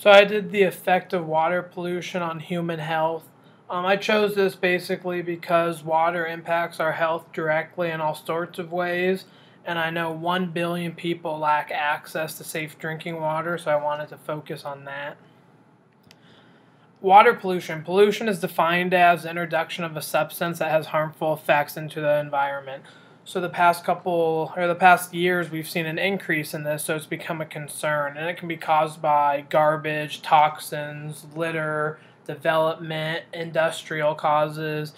So I did the effect of water pollution on human health. Um, I chose this basically because water impacts our health directly in all sorts of ways, and I know 1 billion people lack access to safe drinking water, so I wanted to focus on that. Water pollution. Pollution is defined as introduction of a substance that has harmful effects into the environment. So the past couple or the past years we've seen an increase in this, so it's become a concern and it can be caused by garbage, toxins, litter, development, industrial causes,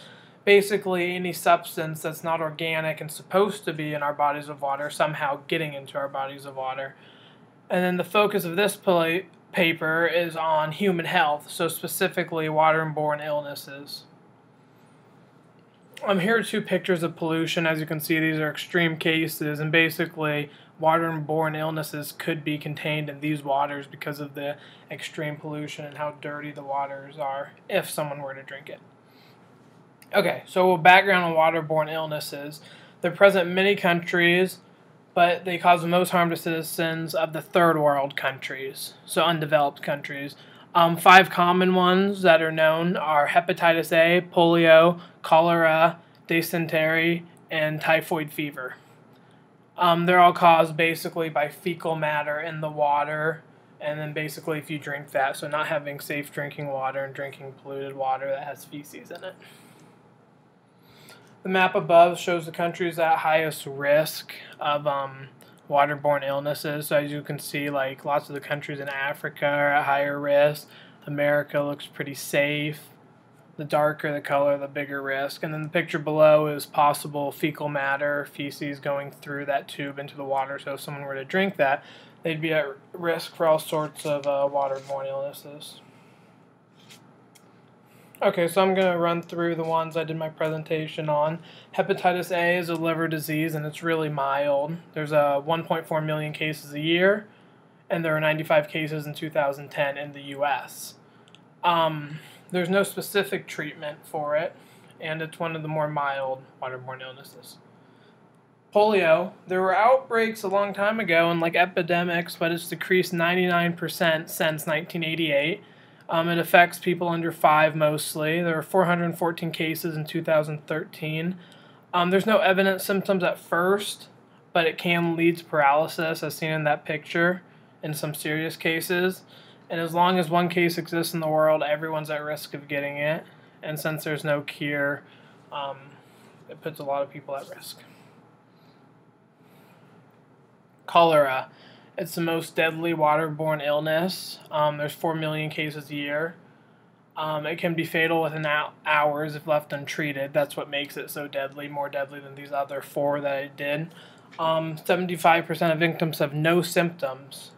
basically any substance that's not organic and supposed to be in our bodies of water somehow getting into our bodies of water. And then the focus of this paper is on human health, so specifically waterborne illnesses. I'm here two pictures of pollution. As you can see, these are extreme cases, and basically, waterborne illnesses could be contained in these waters because of the extreme pollution and how dirty the waters are if someone were to drink it. Okay, so background on waterborne illnesses. They're present in many countries, but they cause the most harm to citizens of the third world countries, so undeveloped countries. Um, five common ones that are known are hepatitis A, polio, cholera, dysentery, and typhoid fever. Um, they're all caused basically by fecal matter in the water, and then basically if you drink that, so not having safe drinking water and drinking polluted water that has feces in it. The map above shows the countries at highest risk of um, waterborne illnesses. So as you can see, like lots of the countries in Africa are at higher risk. America looks pretty safe. The darker the color, the bigger risk. And then the picture below is possible fecal matter, feces going through that tube into the water. So if someone were to drink that, they'd be at risk for all sorts of uh, waterborne illnesses. Okay, so I'm going to run through the ones I did my presentation on. Hepatitis A is a liver disease and it's really mild. There's a 1.4 million cases a year, and there are 95 cases in 2010 in the U.S. Um, there's no specific treatment for it, and it's one of the more mild waterborne illnesses. Polio, there were outbreaks a long time ago and like epidemics, but it's decreased 99% since 1988 um, it affects people under five mostly. There are 414 cases in 2013. Um, there's no evident symptoms at first, but it can lead to paralysis, as seen in that picture, in some serious cases. And as long as one case exists in the world, everyone's at risk of getting it. And since there's no cure, um, it puts a lot of people at risk. Cholera. It's the most deadly waterborne illness. Um, there's 4 million cases a year. Um, it can be fatal within hours if left untreated. That's what makes it so deadly, more deadly than these other four that I did. Um, 75% of victims have no symptoms,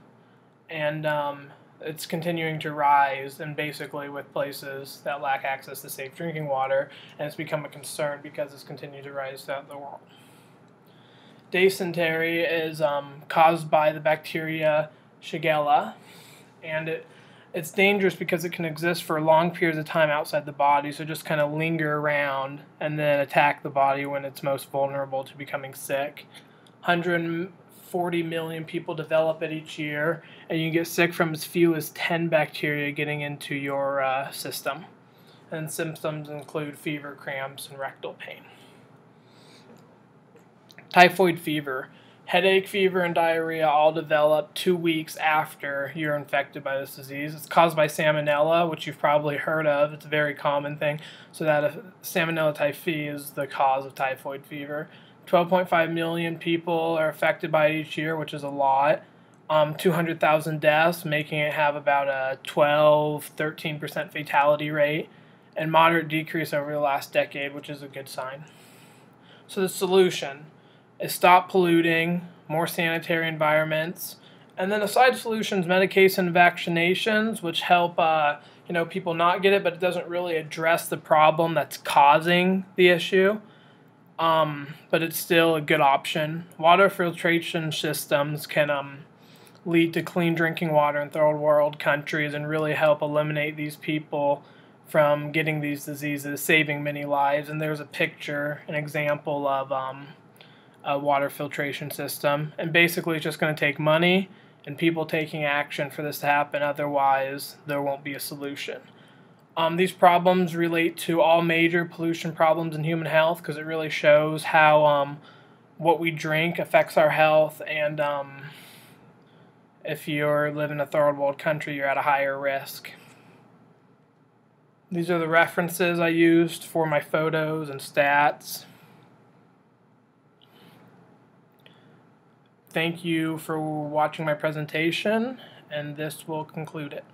and um, it's continuing to rise, and basically with places that lack access to safe drinking water, and it's become a concern because it's continued to rise throughout the world dysentery is um, caused by the bacteria Shigella, and it it's dangerous because it can exist for long periods of time outside the body, so just kind of linger around and then attack the body when it's most vulnerable to becoming sick. 140 million people develop it each year, and you get sick from as few as 10 bacteria getting into your uh, system. And symptoms include fever, cramps, and rectal pain typhoid fever, headache, fever, and diarrhea all develop two weeks after you're infected by this disease. It's caused by salmonella, which you've probably heard of. It's a very common thing. So that salmonella typhi is the cause of typhoid fever. 12.5 million people are affected by it each year, which is a lot. Um, 200,000 deaths, making it have about a 12, 13% fatality rate, and moderate decrease over the last decade, which is a good sign. So the solution is stop polluting, more sanitary environments, and then aside solutions, medication, vaccinations, which help uh, you know people not get it, but it doesn't really address the problem that's causing the issue. Um, but it's still a good option. Water filtration systems can um, lead to clean drinking water in third world countries and really help eliminate these people from getting these diseases, saving many lives. And there's a picture, an example of um, a water filtration system. And basically, it's just going to take money and people taking action for this to happen. Otherwise, there won't be a solution. Um, these problems relate to all major pollution problems in human health because it really shows how um, what we drink affects our health, and um, if you're living in a third world country, you're at a higher risk. These are the references I used for my photos and stats. Thank you for watching my presentation, and this will conclude it.